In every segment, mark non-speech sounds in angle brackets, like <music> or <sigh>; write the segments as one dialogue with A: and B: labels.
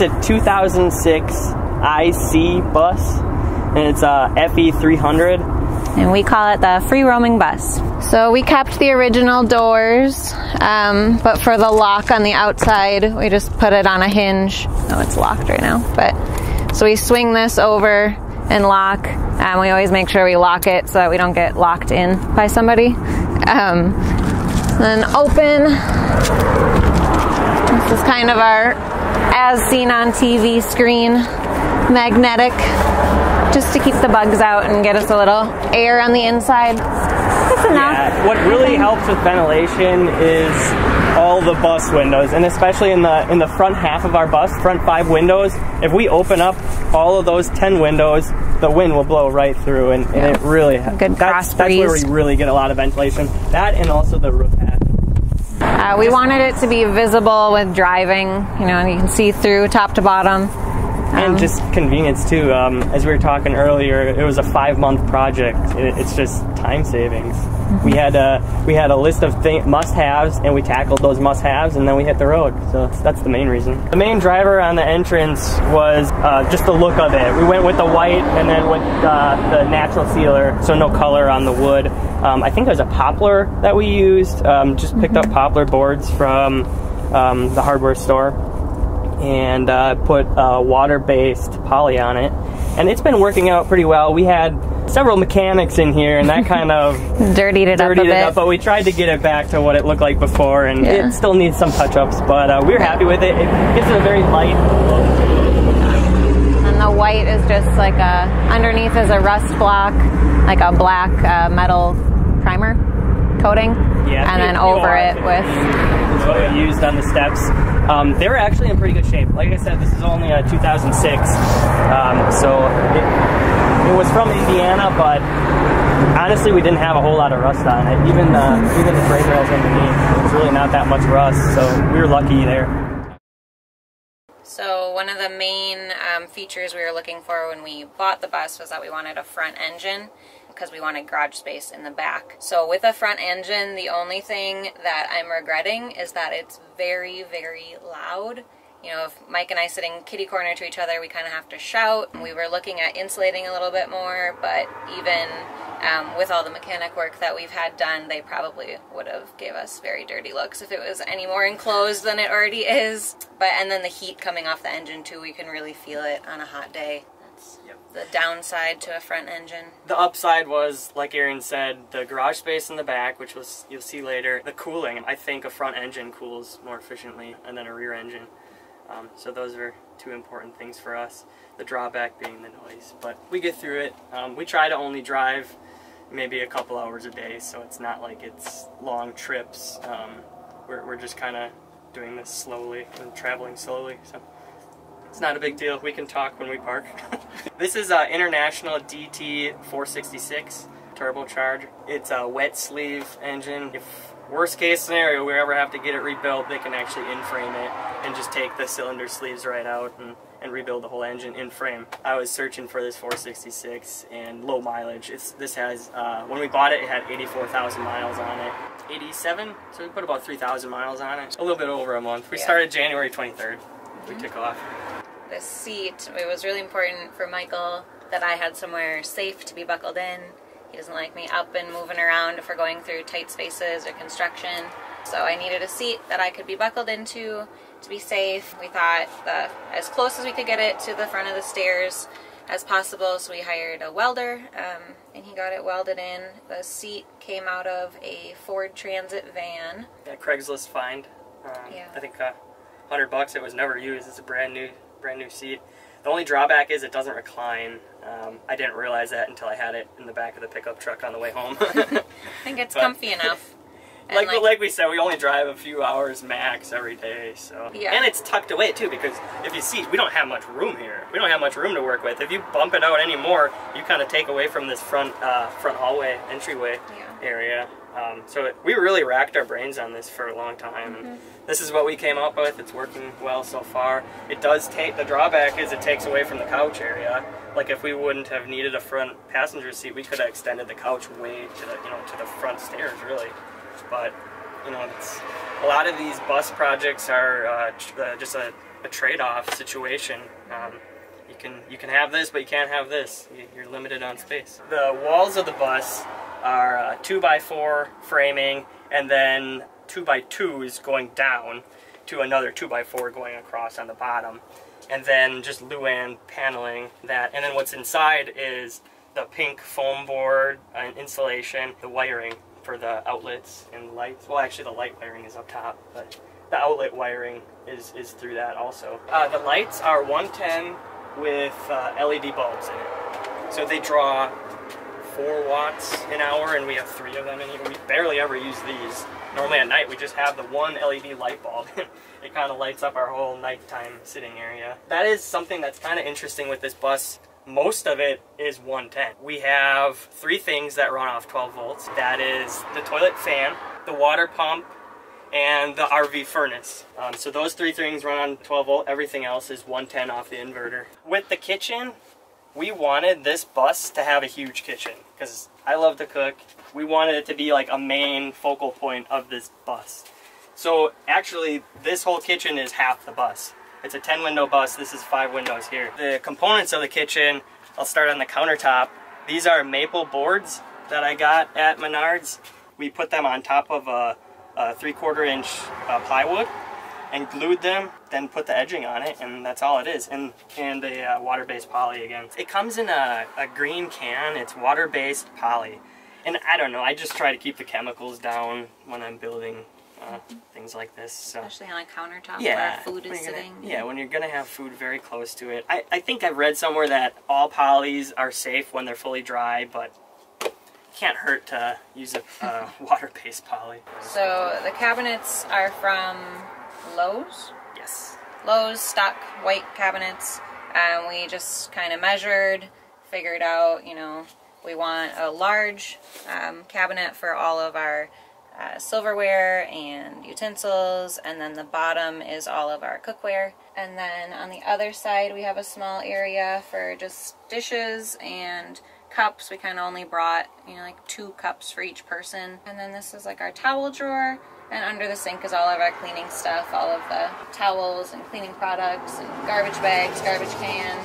A: It's a 2006 IC bus, and it's a FE 300.
B: And we call it the free roaming bus. So we kept the original doors, um, but for the lock on the outside, we just put it on a hinge. Oh, it's locked right now. But so we swing this over and lock. And we always make sure we lock it so that we don't get locked in by somebody. Um, then open. This is kind of our as seen on TV screen magnetic just to keep the bugs out and get us a little air on the inside. That's enough.
A: Yeah, what really helps with ventilation is all the bus windows, and especially in the in the front half of our bus, front five windows. If we open up all of those ten windows, the wind will blow right through, and, and it really
B: Good
A: that's,
B: cross
A: that's where we really get a lot of ventilation. That and also the roof
B: Uh, we wanted it to be visible with driving, you know, and you can see through top to bottom.
A: And
B: Um,
A: just convenience too. Um, as we were talking earlier, it was a five-month project. It, it's just time savings. We had a we had a list of th- must-haves, and we tackled those must-haves, and then we hit the road. So that's, that's the main reason. The main driver on the entrance was uh, just the look of it. We went with the white, and then with uh, the natural sealer, so no color on the wood. Um, I think it was a poplar that we used. Um, just picked up poplar boards from um, the hardware store and uh, put uh, water-based poly on it, and it's been working out pretty well. We had several mechanics in here, and that kind of <laughs>
B: dirtied it up a
A: it
B: bit.
A: up. But we tried to get it back to what it looked like before, and
B: Yeah.
A: it still needs some touch-ups. But uh, we're happy with it. It gives it a very light look.
B: And the white is just like a, underneath is a rust block, like a black uh, metal primer coating.
A: Yeah,
B: and then
A: you- you
B: over it with,
A: is what we used on the steps. Um, they were actually in pretty good shape. Like I said, this is only a 2006, um, so it, it was from Indiana, but honestly, we didn't have a whole lot of rust on it. Even the <laughs> even the brake rails underneath, there's really not that much rust, so we were lucky there.
B: So one of the main um, features we were looking for when we bought the bus was that we wanted a front engine because we wanted garage space in the back. So with a front engine, the only thing that I'm regretting is that it's very, very loud. You know, if Mike and I sitting kitty corner to each other, we kind of have to shout. We were looking at insulating a little bit more, but even um, with all the mechanic work that we've had done, they probably would have gave us very dirty looks if it was any more enclosed than it already is. But and then the heat coming off the engine too, we can really feel it on a hot day. That's the downside to a front engine.
A: The upside was, like Aaron said, the garage space in the back, which was you'll see later. The cooling. I think a front engine cools more efficiently than a rear engine. Um, so those are two important things for us. The drawback being the noise, but we get through it. Um, we try to only drive maybe a couple hours a day, so it's not like it's long trips. Um, we're, we're just kind of doing this slowly and traveling slowly. So. It's not a big deal. We can talk when we park. <laughs> this is an International DT 466 turbocharged. It's a wet sleeve engine. If worst case scenario we ever have to get it rebuilt, they can actually in-frame it and just take the cylinder sleeves right out and, and rebuild the whole engine in frame. I was searching for this 466 and low mileage. It's this has uh, when we bought it, it had 84,000 miles on it. 87, so we put about 3,000 miles on it. A little bit over a month. We
B: Yeah.
A: started January 23rd. We took off.
B: The seat, it was really important for Michael that I had somewhere safe to be buckled in. He doesn't like me up and moving around if we're going through tight spaces or construction. So I needed a seat that I could be buckled into to be safe. We thought the as close as we could get it to the front of the stairs as possible. So we hired a welder, um, and he got it welded in. The seat came out of a Ford Transit van.
A: Yeah, Craigslist find. Um,
B: Yeah.
A: I think uh, hundred bucks. It was never used. It's a brand new, brand new seat. The only drawback is it doesn't recline. Um, I didn't realize that until I had it in the back of the pickup truck on the way home. <laughs>
B: I think it's
A: But-
B: comfy enough. <laughs> And,
A: like, like we said, we only drive a few hours max every day. So
B: Yeah.
A: and it's tucked away too because if you see, we don't have much room here. We don't have much room to work with. If you bump it out anymore, you kind of take away from this front uh, front hallway entryway
B: Yeah.
A: area. Um, so it, we really racked our brains on this for a long time.
B: Mm-hmm.
A: This is what we came up with. It's working well so far. It does take the drawback is it takes away from the couch area. Like if we wouldn't have needed a front passenger seat, we could have extended the couch way to the you know to the front stairs really. But You know, it's, a lot of these bus projects are uh, uh, just a, a trade-off situation. Um, you can you can have this, but you can't have this. You're limited on space. The walls of the bus are uh, two by four framing, and then two by twos going down to another two by four going across on the bottom, and then just Luan paneling that. And then what's inside is the pink foam board and insulation, the wiring for the outlets and lights. Well, actually, the light wiring is up top, but the outlet wiring is, is through that also. Uh, the lights are 110 with uh, LED bulbs in it. So they draw 4 watts an hour, and we have three of them in here. We barely ever use these. Normally at night, we just have the one LED light bulb. <laughs> it kind of lights up our whole nighttime sitting area. That is something that's kind of interesting with this bus. Most of it is 110. We have three things that run off 12 volts. That is the toilet fan, the water pump, and the RV furnace. Um, so those three things run on 12 volt. Everything else is 110 off the inverter. With the kitchen, we wanted this bus to have a huge kitchen because I love to cook. We wanted it to be like a main focal point of this bus. So actually, this whole kitchen is half the bus. It's a 10 window bus. This is five windows here. The components of the kitchen, I'll start on the countertop. These are maple boards that I got at Menards. We put them on top of a, a three quarter inch uh, plywood and glued them, then put the edging on it, and that's all it is. And and a uh, water-based poly again. It comes in a, a green can. It's water-based poly, and I don't know. I just try to keep the chemicals down when I'm building uh, things like this. So.
B: Especially on a countertop
A: Yeah,
B: where food is
A: gonna-
B: sitting.
A: yeah, when you're gonna have food very close to it. I, I think I've read somewhere that all polys are safe when they're fully dry, but can't hurt to use a uh, <laughs> water-based poly.
B: So the cabinets are from Lowe's. Lowe's stock white cabinets. And we just kind of measured, figured out, you know, we want a large um, cabinet for all of our uh, silverware and utensils, and then the bottom is all of our cookware. And then on the other side, we have a small area for just dishes and cups. We kind of only brought, you know, like two cups for each person. And then this is like our towel drawer. And under the sink is all of our cleaning stuff, all of the towels and cleaning products and garbage bags, garbage can.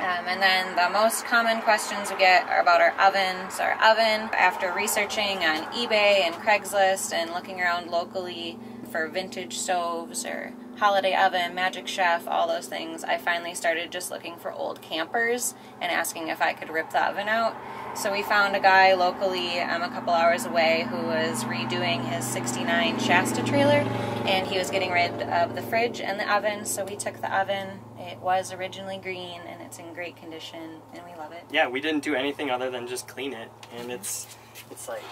B: Um, and then the most common questions we get are about our oven. So our oven, after researching on eBay and Craigslist and looking around locally for vintage stoves or holiday oven, Magic Chef, all those things, I finally started just looking for old campers and asking if I could rip the oven out. So we found a guy locally um, a couple hours away who was redoing his 69 Shasta trailer and he was getting rid of the fridge and the oven. So we took the oven. It was originally green and it's in great condition and we love it.
A: Yeah, we didn't do anything other than just clean it, and it's it's like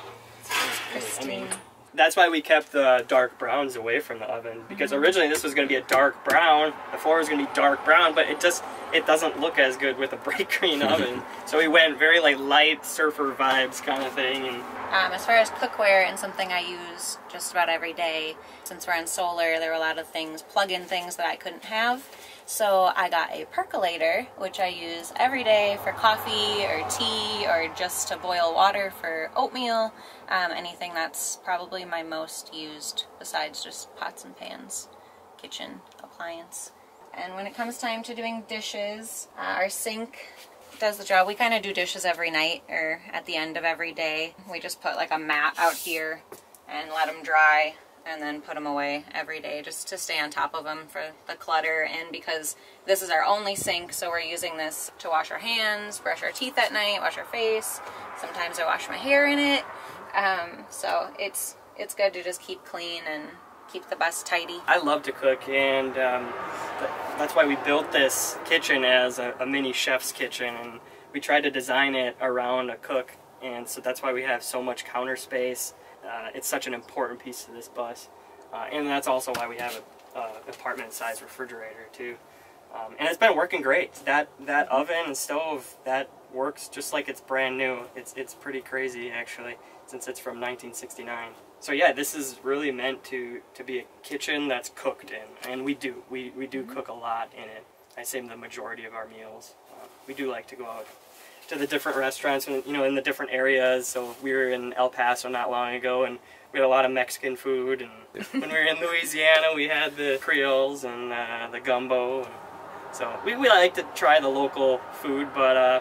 A: it's, it's. I mean. That's why we kept the dark browns away from the oven because
B: Mm-hmm.
A: originally this was going to be a dark brown. The floor was going to be dark brown, but it just it doesn't look as good with a bright <laughs> green <laughs> oven. So we went very like light surfer vibes kind of thing, and
B: Um, as far as cookware and something I use just about every day, since we're on solar, there were a lot of things, plug-in things that I couldn't have. So I got a percolator, which I use every day for coffee or tea or just to boil water for oatmeal. Um, anything that's probably my most used besides just pots and pans, kitchen appliance. And when it comes time to doing dishes, uh, our sink does the job. We kind of do dishes every night or at the end of every day. We just put like a mat out here and let them dry and then put them away every day just to stay on top of them for the clutter and because this is our only sink so we're using this to wash our hands, brush our teeth at night, wash our face. Sometimes I wash my hair in it. Um, so it's it's good to just keep clean and keep the bus tidy.
A: I love to cook, and um, that's why we built this kitchen as a, a mini chef's kitchen, and we tried to design it around a cook, and so that's why we have so much counter space. Uh, it's such an important piece to this bus, uh, and that's also why we have a, a apartment-sized refrigerator too. Um, and it's been working great. That that oven and stove that works just like it's brand new. It's it's pretty crazy actually, since it's from 1969. So yeah, this is really meant to to be a kitchen that's cooked in, and we do we we do cook a lot in it. I say the majority of our meals. Uh, we do like to go out to the different restaurants, you know, in the different areas. So we were in El Paso not long ago, and we had a lot of Mexican food. And when we were in Louisiana, we had the Creoles and uh, the gumbo. And So we, we like to try the local food, but uh,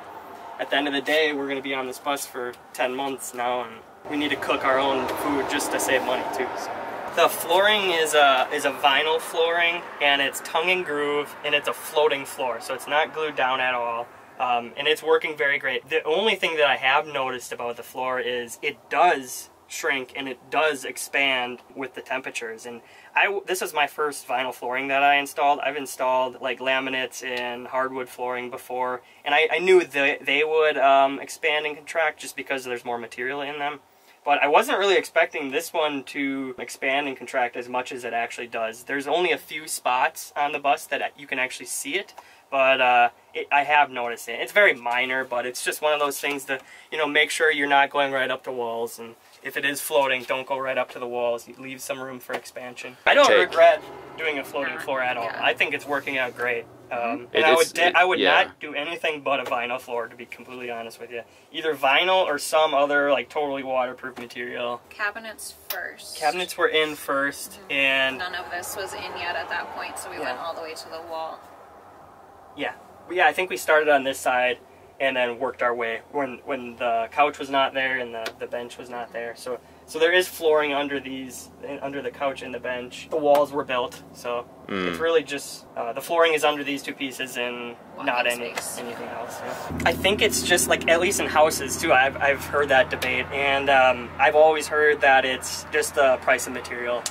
A: at the end of the day, we're going to be on this bus for 10 months now, and we need to cook our own food just to save money too. So. The flooring is a, is a vinyl flooring, and it's tongue and groove, and it's a floating floor, so it's not glued down at all. Um, and it's working very great. The only thing that I have noticed about the floor is it does shrink and it does expand with the temperatures. And I this is my first vinyl flooring that I installed. I've installed like laminates and hardwood flooring before, and I, I knew that they would um, expand and contract just because there's more material in them. But I wasn't really expecting this one to expand and contract as much as it actually does. There's only a few spots on the bus that you can actually see it, but uh, it, I have noticed it. It's very minor, but it's just one of those things to, you know, make sure you're not going right up to walls. And if it is floating, don't go right up to the walls. You leave some room for expansion. I don't
C: Take.
A: regret doing a floating floor at all.
B: yeah.
A: I think it's working out great. Um,
C: It
A: and I would,
C: it-
A: I would
C: yeah.
A: not do anything but a vinyl floor, to be completely honest with you. Either vinyl or some other like totally waterproof material.
B: Cabinets first.
A: Cabinets were in 1st and
B: None of this was in yet at that point, so we
A: Yeah.
B: went all the way to the wall.
A: Yeah, yeah. I think we started on this side and then worked our way when when the couch was not there and the, the bench was not there. So so there is flooring under these under the couch and the bench. The walls were built, so
C: Mm.
A: it's really just uh, the flooring is under these two pieces and not any
B: space.
A: anything else. yeah. I think it's just like at least in houses too. I've I've heard that debate and um, I've always heard that it's just the price of material.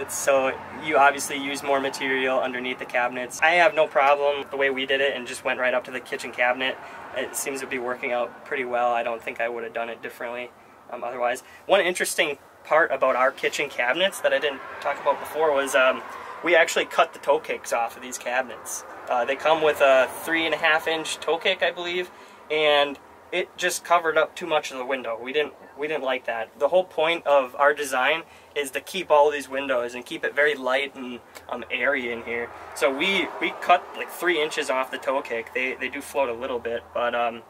A: It's so you obviously use more material underneath the cabinets. I have no problem the way we did it and just went right up to the kitchen cabinet. It seems to be working out pretty well. I don't think I would have done it differently um, otherwise. One interesting part about our kitchen cabinets that I didn't talk about before was um, we actually cut the toe kicks off of these cabinets. Uh, they come with a three and a half inch toe kick, I believe, and it just covered up too much of the window. We didn't we didn't like that. The whole point of our design is to keep all these windows and keep it very light and um, airy in here. So we we cut like three inches off the toe kick. They they do float a little bit, but um,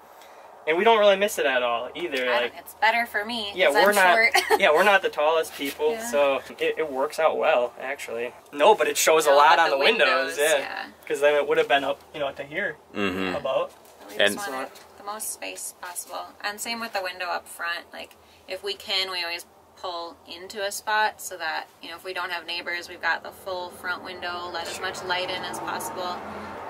A: and we don't really miss it at all either.
B: I
A: Like
B: it's better for me.
A: yeah,
B: 'cause
A: we're
B: I'm
A: not.
B: short. <laughs>
A: yeah, we're not the tallest people,
B: Yeah.
A: so it, it works out well actually. No, but it shows a lot on the,
B: the
A: windows,
B: windows,
A: yeah.
B: yeah.
A: Because then it would have been up, you know, to here
C: Mm-hmm.
A: about.
C: And-
B: So wanted the most space possible. And same with the window up front. Like, if we can, we always pull into a spot so that, you know, if we don't have neighbors, we've got the full front window, let as much light in as possible.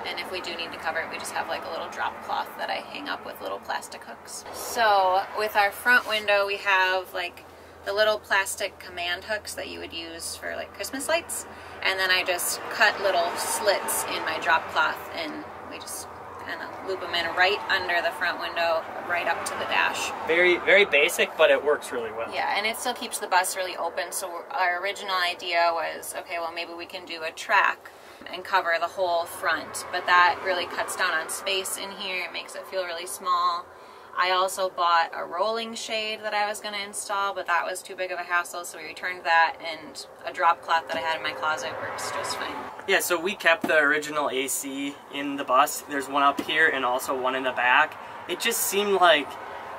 B: And if we do need to cover it, we just have like a little drop cloth that I hang up with little plastic hooks. So, with our front window, we have like the little plastic command hooks that you would use for like Christmas lights. And then I just cut little slits in my drop cloth and we just of loop them in right under the front window, right up to the dash.
A: Very, very basic, but it works really well.
B: Yeah, and it still keeps the bus really open. So our original idea was, okay, well maybe we can do a track and cover the whole front, but that really cuts down on space in here. It makes it feel really small. I also bought a rolling shade that I was going to install, but that was too big of a hassle, so we returned that, and a drop cloth that I had in my closet works just fine.
A: Yeah, so we kept the original AC in the bus. There's one up here and also one in the back. It just seemed like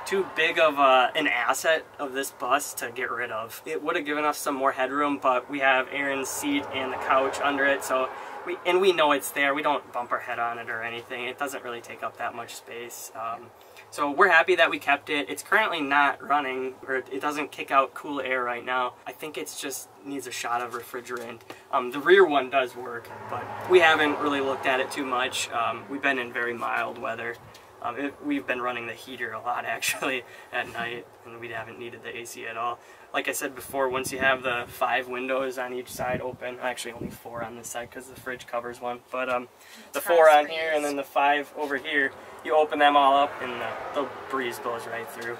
A: too big of a, an asset of this bus to get rid of. It would have given us some more headroom, but we have Aaron's seat and the couch under it, so we and we know it's there. We don't bump our head on it or anything. It doesn't really take up that much space. Um, so we're happy that we kept it. It's currently not running, or it it doesn't kick out cool air right now. I think it's just needs a shot of refrigerant. Um, the rear one does work, but we haven't really looked at it too much. Um, we've been in very mild weather. Um, it, we've been running the heater a lot <laughs> actually at night, and we haven't needed the AC at all. Like I said before, once you have the five windows on each side open, actually only four on this side because the fridge covers one, but um, the four on here and then the five over here, you open them all up and the, the breeze blows right through.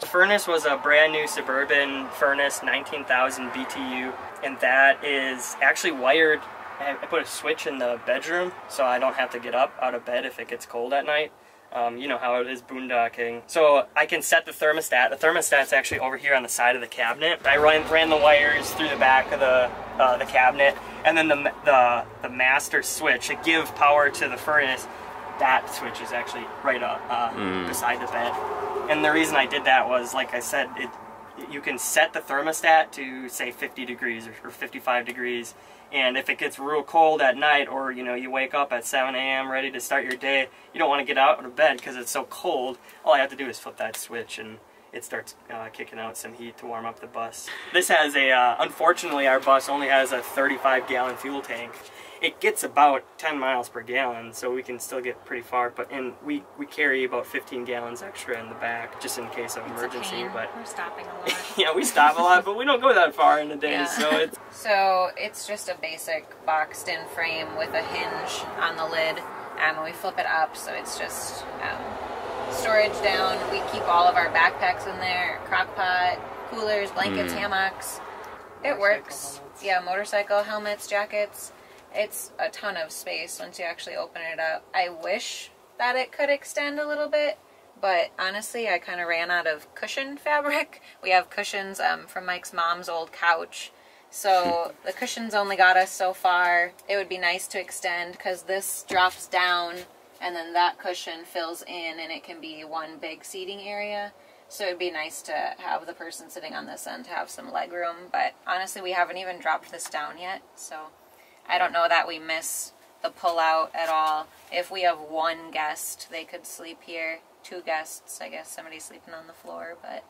A: The furnace was a brand new Suburban furnace, 19,000 BTU, and that is actually wired. I put a switch in the bedroom so I don't have to get up out of bed if it gets cold at night. Um, you know how it is boondocking. So I can set the thermostat. The thermostat's actually over here on the side of the cabinet. I ran, ran the wires through the back of the uh, the cabinet, and then the, the the master switch to give power to the furnace that switch is actually right up uh, beside the bed. And the reason I did that was, like I said, it you can set the thermostat to say 50 degrees or 55 degrees and if it gets real cold at night or you know you wake up at 7 a.m ready to start your day you don't want to get out of bed because it's so cold. All i have to do is flip that switch and it starts uh, kicking out some heat to warm up the bus. This has a uh, unfortunately our bus only has a 35 gallon fuel tank it gets about 10 miles per gallon, so we can still get pretty far. But and we we carry about 15 gallons extra in the back just in case of emergency. But
B: we're stopping a lot. <laughs>
A: yeah, we stop a lot, but we don't go that far in a day.
B: Yeah.
A: So it's
B: So it's just a basic boxed in frame with a hinge on the lid. Um, and we flip it up so it's just um, storage down. We keep all of our backpacks in there, crock pot, coolers, blankets, hammocks. It works. Yeah, motorcycle helmets, jackets. It's a ton of space once you actually open it up. I wish that it could extend a little bit, but honestly, I kind of ran out of cushion <laughs> fabric. We have cushions um, from Mike's mom's old couch. So <laughs> the cushions only got us so far. It would be nice to extend because this drops down and then that cushion fills in and it can be one big seating area. So it'd be nice to have the person sitting on this end have some leg room. But honestly, we haven't even dropped this down yet. So I don't know that we miss the pull out at all. If we have one guest, they could sleep here. Two guests, I guess somebody's sleeping on the floor, but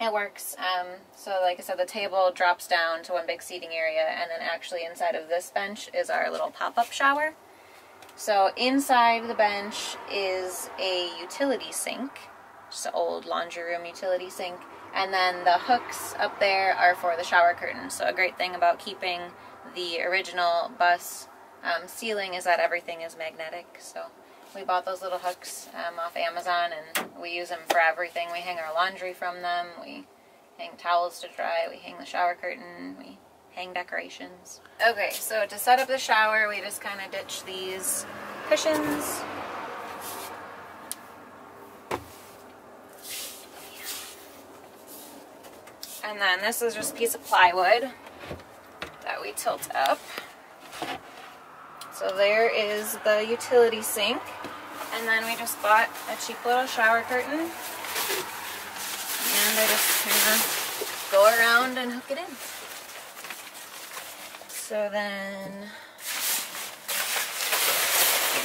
B: it works. Um, so, like I said, the table drops down to one big seating area, and then actually inside of this bench is our little pop up shower. So, inside the bench is a utility sink, just an old laundry room utility sink, and then the hooks up there are for the shower curtain. So, a great thing about keeping the original bus um, ceiling is that everything is magnetic. So, we bought those little hooks um, off Amazon and we use them for everything. We hang our laundry from them, we hang towels to dry, we hang the shower curtain, we hang decorations. Okay, so to set up the shower, we just kind of ditch these cushions. And then this is just a piece of plywood we tilt up. So there is the utility sink. And then we just bought a cheap little shower curtain. And I just kind of go around and hook it in. So then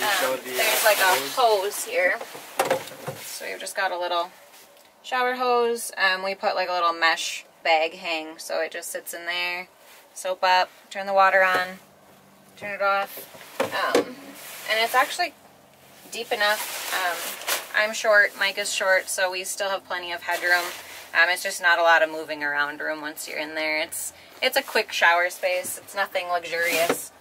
B: um, there's like a hose here. So we've just got a little shower hose. Um, we put like a little mesh bag hang so it just sits in there. Soap up, turn the water on, turn it off. Um, and it's actually deep enough. Um, I'm short, Mike is short, so we still have plenty of headroom. Um, it's just not a lot of moving around room once you're in there. It's it's a quick shower space. It's nothing luxurious.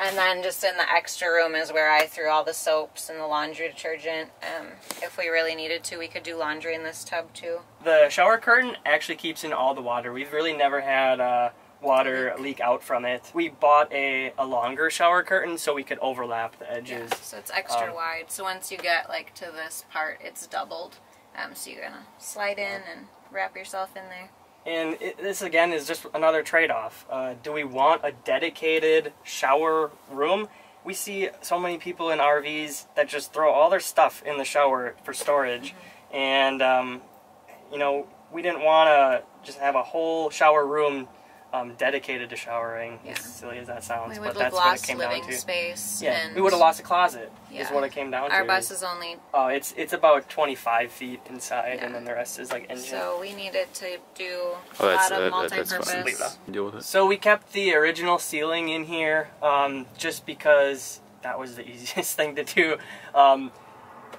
B: And then just in the extra room is where I threw all the soaps and the laundry detergent. Um, if we really needed to, we could do laundry in this tub too.
A: the shower curtain actually keeps in all the water. We've really never had uh, water leak out from it. We bought a, a longer shower curtain so we could overlap the
B: Yeah,
A: edges.
B: so it's extra
A: Um,
B: wide. So once you get like to this part, it's doubled. Um, so you're gonna slide in and wrap yourself in there.
A: And it, this again is just another trade-off. Uh, do we want a dedicated shower room? We see so many people in RVs that just throw all their stuff in the shower for storage,
B: Mm-hmm.
A: and um, you know we didn't want to just have a whole shower room um, dedicated to showering.
B: Yeah.
A: As silly as that sounds,
B: We
A: but
B: have
A: that's what it came
B: living
A: down to.
B: space.
A: Yeah,
B: and
A: we would have lost a closet.
B: Yeah.
A: Is what it came down
B: Our
A: to.
B: Our bus is only
A: Oh, it's it's about 25 feet inside,
B: Yeah.
A: and then the rest is like engine.
B: so we needed to do a
C: Oh, that's,
B: lot of
C: uh, that- that's
B: multi-purpose.
C: fine.
A: Leave that.
C: Deal with it.
A: So we kept the original ceiling in here um, just because that was the <laughs> easiest thing to do. Um,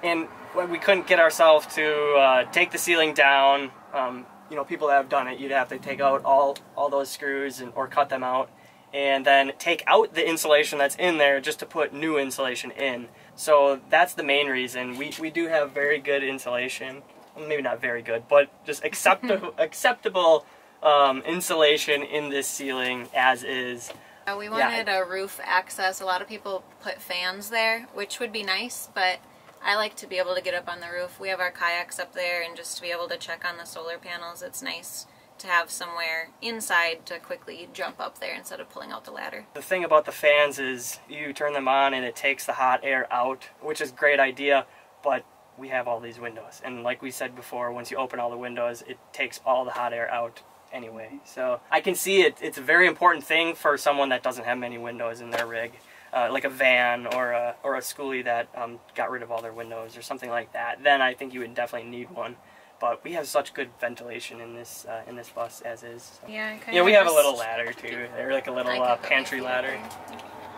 A: and we couldn't get ourselves to uh, take the ceiling down, um, you know, people that have done it, you'd have to take out all, all those screws and, or cut them out and then take out the insulation that's in there just to put new insulation in. So that's the main reason. We, we do have very good insulation. Well, Maybe not very good, but just acceptable, <laughs> acceptable um, insulation in this ceiling as is.
B: Uh, we
A: Yeah.
B: wanted a roof access. A lot of people put fans there, which would be nice, but I like to be able to get up on the roof. We have our kayaks up there, and just to be able to check on the solar panels, it's nice to have somewhere inside to quickly jump up there instead of pulling out the ladder.
A: The thing about the fans is you turn them on and it takes the hot air out, which is a great idea, but we have all these windows. And like we said before, once you open all the windows, it takes all the hot air out anyway. So I can see it. It's a very important thing for someone that doesn't have many windows in their rig. Uh, like a van or a, or a skoolie that um, got rid of all their windows or something like that, then I think you would definitely need one but we have such good ventilation in this uh, in this bus as is.
B: So. Yeah,
A: yeah, we have a little ladder too. They're like a little uh, pantry ladder.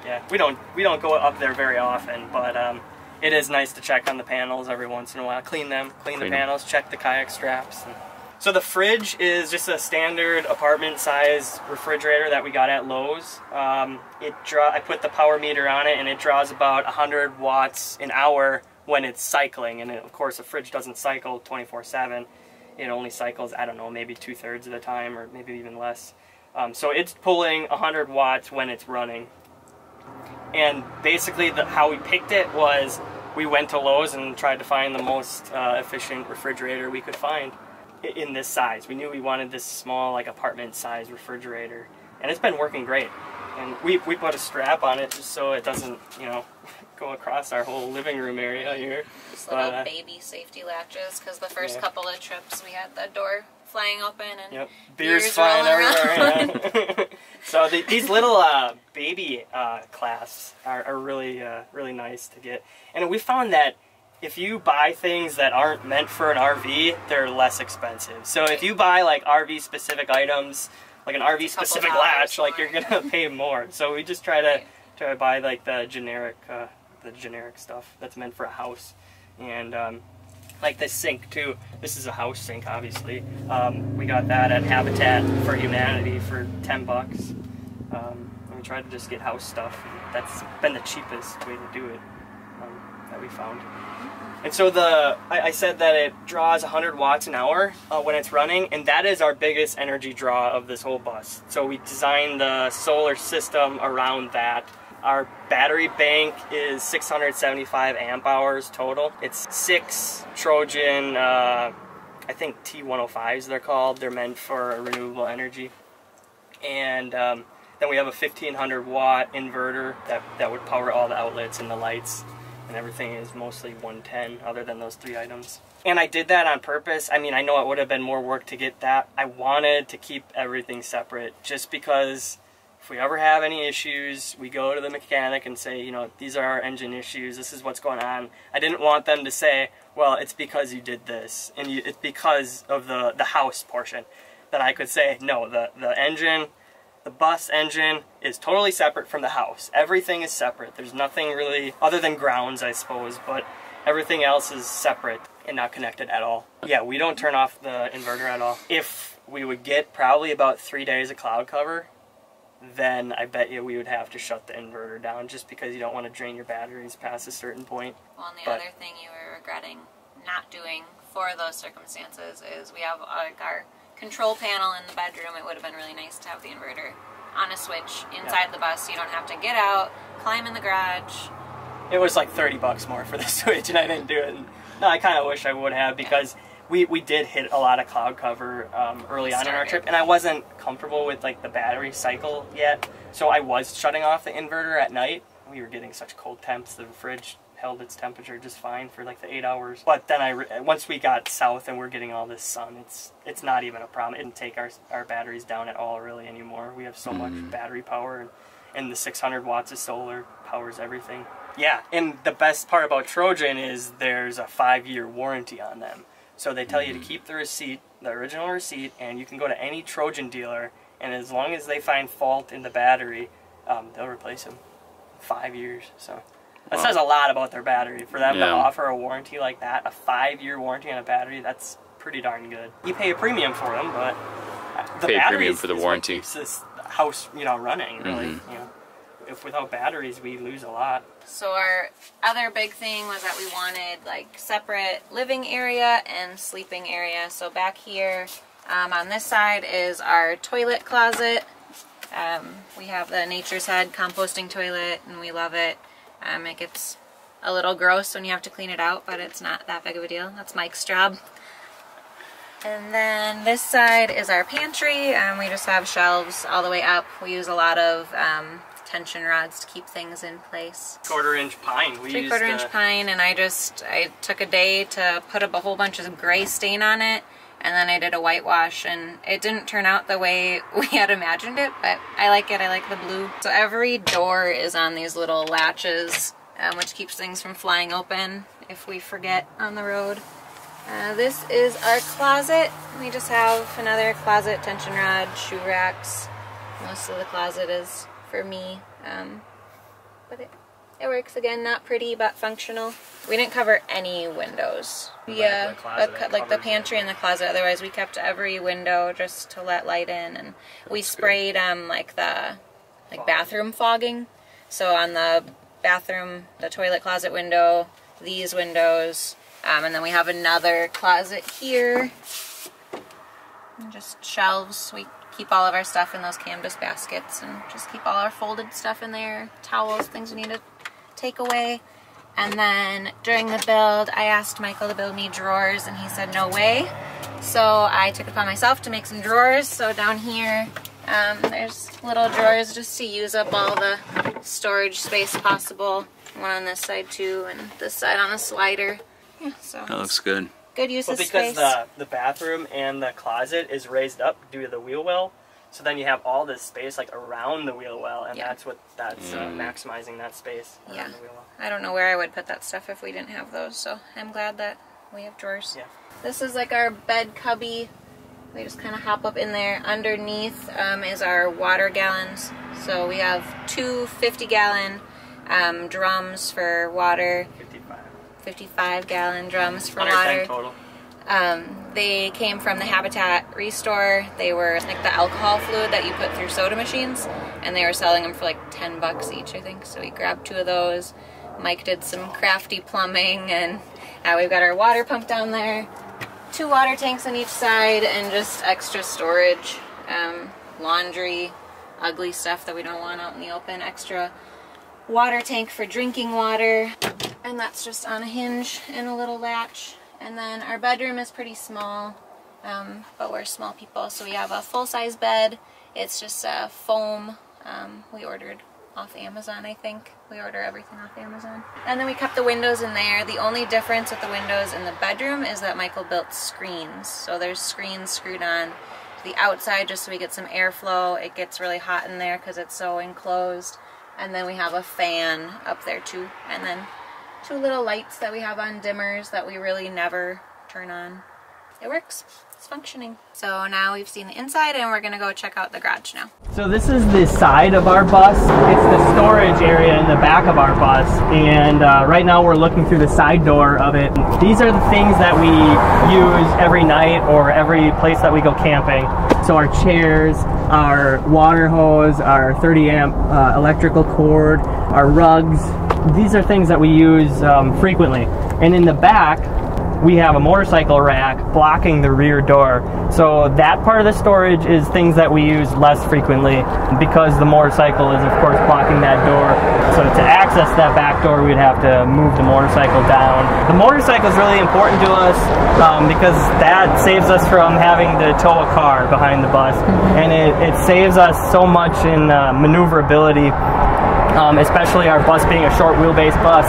A: Yeah, we don't we don't go up there very often, but um, it is nice to check on the panels every once in a while, clean them, clean, clean the panels, them. check the kayak straps. And... So the fridge is just a standard apartment size refrigerator that we got at Lowe's. Um, it draw I put the power meter on it, and it draws about 100 watts an hour when it's cycling. And of course, a fridge doesn't cycle 24/7. It only cycles, I don't know, maybe two thirds of the time, or maybe even less. Um, so it's pulling 100 watts when it's running. And basically, the, how we picked it was we went to Lowe's and tried to find the most uh, efficient refrigerator we could find in this size. We knew we wanted this small, like apartment size refrigerator, and it's been working great. And we, we put a strap on it just so it doesn't, you know, <laughs> go across our whole living room area here.
B: Just little uh, baby safety latches, because the first yeah. couple of trips we had the door flying open and
A: yep. beers, beers flying everywhere. <laughs> <laughs> so the, these little uh, baby uh, clasps are, are really uh, really nice to get, and we found that if you buy things that aren't meant for an RV, they're less expensive. So if you buy like RV specific items, like an RV specific latch, more. like you're gonna <laughs> pay more. So we just try to try to buy like the generic uh, the generic stuff that's meant for a house, and um, like this sink too. This is a house sink, obviously. Um, we got that at Habitat for Humanity for ten bucks. Um, and we tried to just get house stuff. That's been the cheapest way to do it um, that we found. And so the I, I, said that it draws 100 watts an hour uh, when it's running, and that is our biggest energy draw of this whole bus. So we designed the solar system around that. Our battery bank is 675 amp hours total. It's six Trojan, uh, I think T105s they're called. They're meant for renewable energy. And um, then we have a 1500 watt inverter that, that would power all the outlets and the lights and everything is mostly 110 other than those three items. And I did that on purpose. I mean, I know it would have been more work to get that. I wanted to keep everything separate just because if we ever have any issues, we go to the mechanic and say, you know, these are our engine issues, this is what's going on. I didn't want them to say, well, it's because you did this, and you, it's because of the, the house portion. That I could say, no, the, the engine the bus engine is totally separate from the house. Everything is separate. There's nothing really, other than grounds, I suppose, but everything else is separate and not connected at all. Yeah, we don't turn off the inverter at all. If we would get probably about three days of cloud cover, then I bet you we would have to shut the inverter down just because you don't want to drain your batteries past a certain point.
B: Well, and the but, other thing you were regretting not doing for those circumstances is we have like our control panel in the bedroom, it would have been really nice to have the inverter on a switch inside yeah. the bus so you don't have to get out, climb in the garage.
A: It was like 30 bucks more for the <laughs> switch and I didn't do it. no, I kind of wish I would have because yeah. we, we did hit a lot of cloud cover um, early on in our trip and I wasn't comfortable with like the battery cycle yet. So I was shutting off the inverter at night. We were getting such cold temps, the fridge held its temperature just fine for like the eight hours. But then I, once we got south and we're getting all this sun, it's it's not even a problem. It didn't take our, our batteries down at all really anymore. We have so mm-hmm. much battery power and, and the 600 watts of solar powers everything. Yeah, and the best part about Trojan is there's a five-year warranty on them. So they tell mm-hmm. you to mm-hmm. keep the receipt, the original receipt, and you can go to any Trojan dealer, and as long as they find fault in the battery, um, they'll replace them. Five years, so that says a lot about their battery. For them yeah. to offer a warranty like that, a five-year warranty on a battery, that's pretty darn good. You pay a premium for them, but
C: the pay a premium for the warranty.
A: keeps this house, you know, running. Really, mm-hmm. you know, if without batteries, we lose a lot.
B: So our other big thing was that we wanted like separate living area and sleeping area. So back here um, on this side is our toilet closet. Um, we have the Nature's Head composting toilet, and we love it. Um, it gets a little gross when you have to clean it out, but it's not that big of a deal. That's Mike's job. And then this side is our pantry, and we just have shelves all the way up. We use a lot of um, tension rods to keep things in place.
A: Quarter inch pine. We
B: Three quarter inch pine, and I just I took a day to put up a whole bunch of gray stain on it, and then I did a whitewash, and it didn't turn out the way <laughs> we had imagined it, but I like it. I like the blue. So every door is on these little latches, um, which keeps things from flying open if we forget on the road. Uh, this is our closet. We just have another closet, tension rod, shoe racks. Most of the closet is for me. Um, but it, it works again, not pretty but functional. We didn't cover any windows. Yeah, the like the pantry and the closet. Otherwise, we kept every window just to let light in, and we sprayed um like the like bathroom fogging. So on the bathroom, the toilet closet window, these windows, um, and then we have another closet here. And just shelves. We keep all of our stuff in those canvas baskets and just keep all our folded stuff in there, towels, things we need to take away. And then during the build, I asked Michael to build me drawers and he said no way. So I took it upon myself to make some drawers. So down here, um, there's little drawers just to use up all the storage space possible. One on this side too, and this side on the slider. Yeah, so
C: that looks good.
B: Good use
A: well,
B: of
A: because
B: space.
A: the the bathroom and the closet is raised up due to the wheel well, so then you have all this space like around the wheel well, and
B: Yeah.
A: that's what that's uh,
C: Mm.
A: maximizing that space around
B: Yeah.
A: the wheel well.
B: I don't know where I would put that stuff if we didn't have those, so I'm glad that we have drawers.
A: Yeah.
B: This is like our bed cubby. We just kind of hop up in there. Underneath um, is our water gallons. So we have two 50 gallon um, drums for water,
A: 55.
B: 55 gallon drums for
A: 110
B: water.
A: total.
B: Um, they came from the Habitat Restore. They were like the alcohol fluid that you put through soda machines, and they were selling them for like 10 bucks each, I think. So we grabbed two of those. Mike did some crafty plumbing, and uh, we've got our water pump down there, two water tanks on each side, and just extra storage, um, laundry, ugly stuff that we don't want out in the open, extra water tank for drinking water, and that's just on a hinge and a little latch. And then our bedroom is pretty small, um, but we're small people, so we have a full-size bed. It's just a foam. Um, we ordered off Amazon, I think. We order everything off Amazon. And then we kept the windows in there. The only difference with the windows in the bedroom is that Michael built screens. So there's screens screwed on to the outside just so we get some airflow. It gets really hot in there because it's so enclosed. And then we have a fan up there too. And then two little lights that we have on dimmers that we really never turn on. It works. It's functioning. So now we've seen the inside and we're gonna go check out the garage now.
A: So this is the side of our bus. It's the storage area in the back of our bus, and uh, right now we're looking through the side door of it. These are the things that we use every night or every place that we go camping. So our chairs, our water hose, our 30 amp uh, electrical cord, our rugs. These are things that we use um, frequently. And in the back, we have a motorcycle rack blocking the rear door. So that part of the storage is things that we use less frequently because the motorcycle is of course blocking that door. So to access that back door, we'd have to move the motorcycle down. The motorcycle is really important to us um, because that saves us from having to tow a car behind the bus, and it, it saves us so much in uh, maneuverability um, especially our bus being a short wheelbase bus.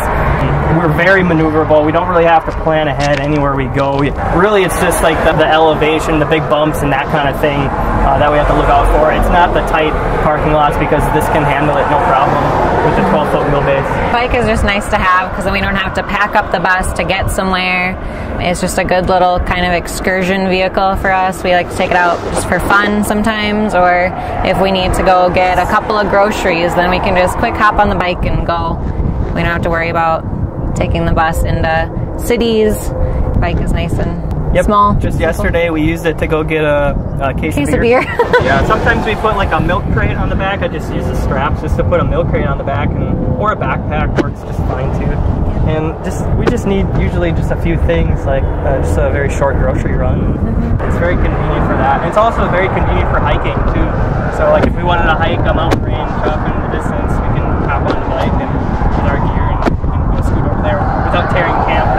A: We're very maneuverable. We don't really have to plan ahead anywhere we go. Really, it's just like the, the elevation, the big bumps, and that kind of thing uh, that we have to look out for. It's not the tight parking lots because this can handle it no problem with the 12 foot wheelbase.
B: Bike is just nice to have because then we don't have to pack up the bus to get somewhere. It's just a good little kind of excursion vehicle for us. We like to take it out just for fun sometimes, or if we need to go get a couple of groceries, then we can just quick hop on the bike and go. We don't have to worry about taking the bus into cities. Bike is nice and
A: Yep.
B: small.
A: Just yesterday, we used it to go get a, a case,
B: Case of beer. <laughs>
A: yeah. Sometimes we put like a milk crate on the back. I just use the straps just to put a milk crate on the back, and or a backpack works just fine too. And just we just need usually just a few things like uh, just a very short grocery run. It's very convenient for that. And it's also very convenient for hiking too. So like if we wanted to hike a mountain range up in the distance, we can hop on the bike and with our gear and, and go scoot over there without tearing camp.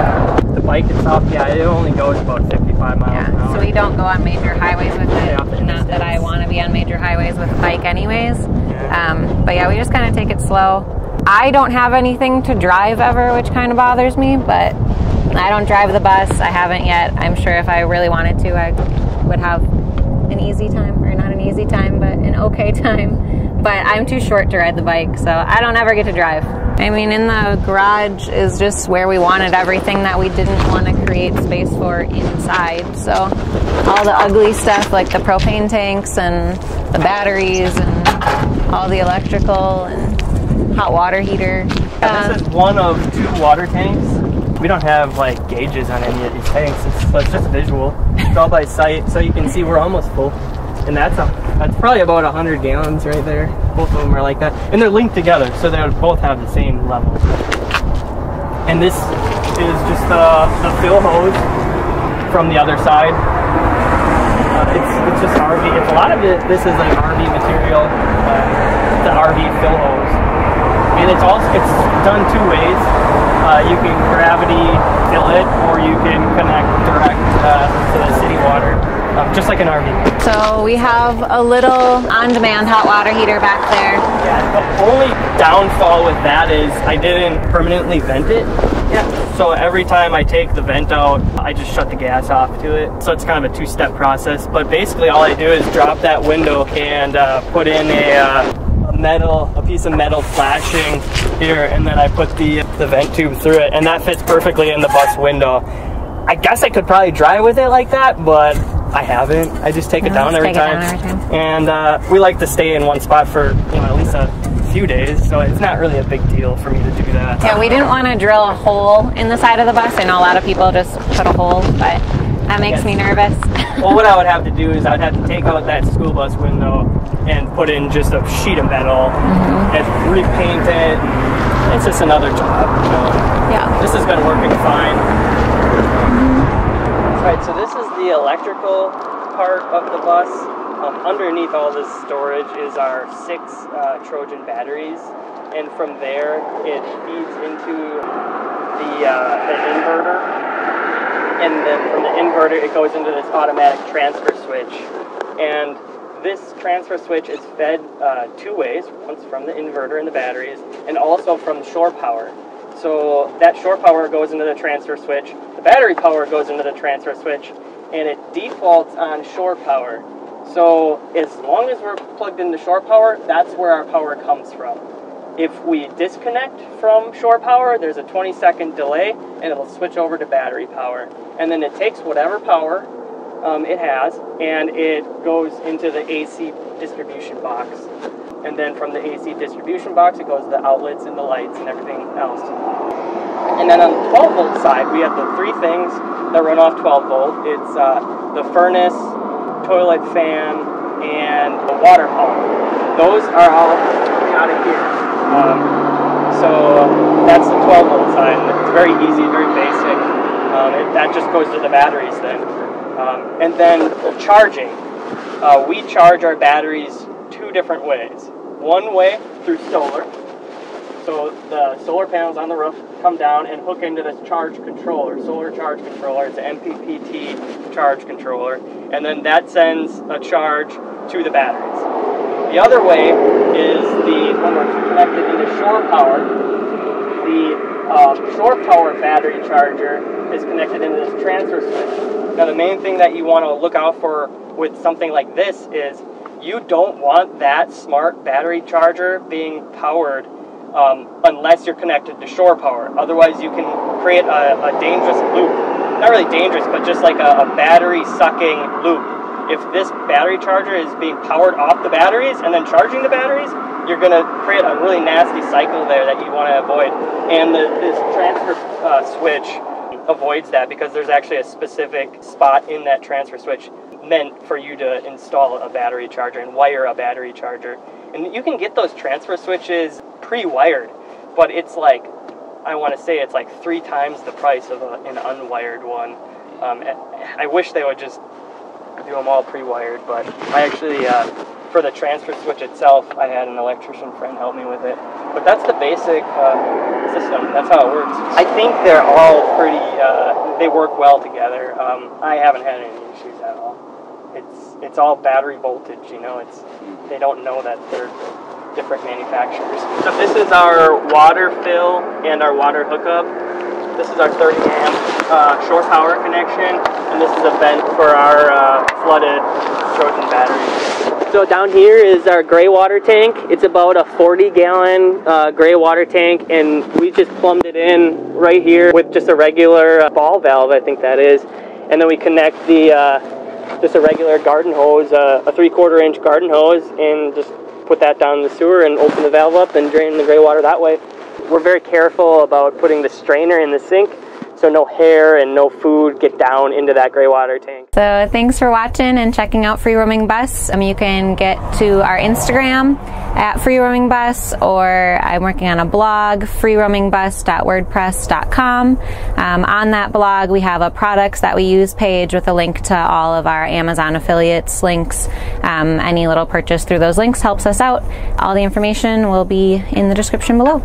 A: Bike itself, yeah, it only goes about 55 miles
B: Yeah,
A: an hour.
B: so we don't go on major highways with it. Not that I want to be on major highways with a bike, anyways.
A: Yeah.
B: Um, but yeah, we just kind of take it slow. I don't have anything to drive ever, which kind of bothers me. But I don't drive the bus. I haven't yet. I'm sure if I really wanted to, I would have an easy time, or not an easy time, but an okay <laughs> time. But I'm too short to ride the bike, so I don't ever get to drive. I mean, in the garage is just where we wanted everything that we didn't want to create space for inside. So, all the ugly stuff like the propane tanks and the batteries and all the electrical and hot water heater.
A: Yeah, this is um, one of two water tanks. We don't have like gauges on any of these tanks, it's, so it's just visual. It's all by sight, so you can see we're almost full. And that's a that's probably about 100 gallons right there. Both of them are like that, and they're linked together, so they would both have the same level. And this is just uh, the fill hose from the other side. Uh, it's it's just RV. It's a lot of it. This is like RV material. Uh, an RV fill hose and it's also it's done two ways. Uh, you can gravity fill it, or you can connect direct uh, to the city water, um, just like an RV.
B: So we have a little on-demand hot water heater back there.
A: Yeah. The only downfall with that is I didn't permanently vent it. Yeah. So every time I take the vent out, I just shut the gas off to it. So it's kind of a two-step process. But basically, all I do is drop that window and uh, put in a. Uh, a metal, a piece of metal flashing here, and then I put the the vent tube through it, and that fits perfectly in the bus window. I guess I could probably drive with it like that, but I haven't. I just take it down every
B: take it
A: time,
B: down every time.
A: and uh, we like to stay in one spot for you know at least a few days, so it's not really a big deal for me to do that.
B: Yeah, we didn't want to drill a hole in the side of the bus. I know a lot of people just put a hole, but that makes
A: Yes.
B: me nervous. <laughs>
A: Well, what I would have to do is I'd have to take out that school bus window and put in just a sheet of metal
B: Mm-hmm.
A: and repaint it. It's just another job. You know?
B: yeah.
A: This has been working fine. Right, so this is the electrical part of the bus. Um, underneath all this storage is our six uh, Trojan batteries, and from there it feeds into the, uh, the inverter, and then from the inverter it goes into this automatic transfer switch. And this transfer switch is fed uh, two ways, once from the inverter and the batteries, and also from shore power. So that shore power goes into the transfer switch, the battery power goes into the transfer switch, and it defaults on shore power. So as long as we're plugged into shore power, that's where our power comes from. If we disconnect from shore power, there's a 20 second delay and it'll switch over to battery power. And then it takes whatever power um, it has and it goes into the AC distribution box. And then from the AC distribution box, it goes to the outlets and the lights and everything else. And then on the 12 volt side, we have the three things that run off 12 volt. It's uh, the furnace, toilet fan, and the water pump. Those are all out of here. Um, so that's the 12 volt side. It's very easy, very basic. Um, it, that just goes to the batteries then. Um, and then the charging. Uh, we charge our batteries two different ways. One way through solar. So the solar panels on the roof come down and hook into this charge controller, solar charge controller. It's an MPPT charge controller, and then that sends a charge to the batteries. The other way is the when we're connected into shore power. The uh, shore power battery charger is connected into this transfer switch. Now the main thing that you want to look out for with something like this is you don't want that smart battery charger being powered um, unless you're connected to shore power. Otherwise, you can create a, a dangerous loop. Not really dangerous, but just like a, a battery sucking loop. If this battery charger is being powered off the batteries and then charging the batteries, you're going to create a really nasty cycle there that you want to avoid. And the, this transfer uh, switch avoids that because there's actually a specific spot in that transfer switch meant for you to install a battery charger and wire a battery charger. And you can get those transfer switches pre-wired, but it's like I want to say it's like three times the price of a, an unwired one. Um, I wish they would just do them all pre-wired, but I actually uh, for the transfer switch itself, I had an electrician friend help me with it, but that's the basic uh, system. That's how it works. I think they're all pretty. Uh, they work well together. Um, I haven't had any issues at all. It's it's all battery voltage. You know, it's they don't know that they're different manufacturers. So this is our water fill and our water hookup. This is our 30 amp uh, shore power connection, and this is a vent for our uh, flooded Trojan battery. So down here is our gray water tank. It's about a 40 gallon uh, gray water tank, and we just plumbed it in right here with just a regular uh, ball valve, I think that is. And then we connect the uh, just a regular garden hose, uh, a three quarter inch garden hose, and just put that down the sewer and open the valve up and drain the gray water that way. We're very careful about putting the strainer in the sink so no hair and no food get down into that gray water tank.
B: So thanks for watching and checking out Free Roaming Bus. Um, you can get to our Instagram at Free Roaming Bus or I'm working on a blog, freeroamingbus.wordpress.com. Um, on that blog we have a products that we use page with a link to all of our Amazon affiliates links. Um, any little purchase through those links helps us out. All the information will be in the description below.